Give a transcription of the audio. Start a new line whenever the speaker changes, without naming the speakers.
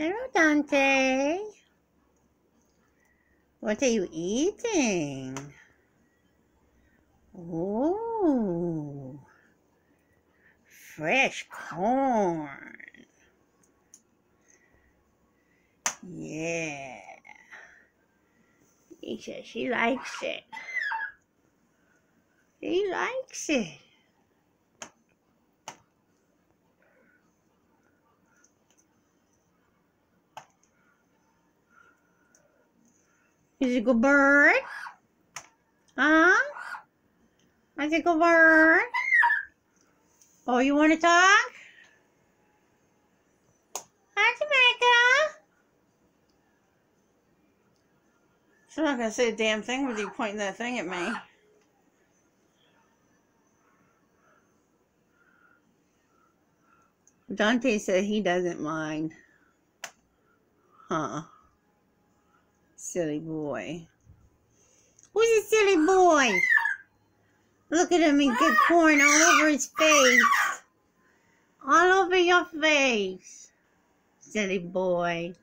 Hello, Dante. What are you eating? Oh, fresh corn. Yeah. He says she likes it. He likes it. Is it a good bird? Huh? Is it good bird? Oh, you want to talk? Hi, Jamaica. She's not going to say a damn thing with you pointing that thing at me. Dante said he doesn't mind. Huh. Silly boy. Who's a silly boy? Look at him, he get corn all over his face. All over your face. Silly boy.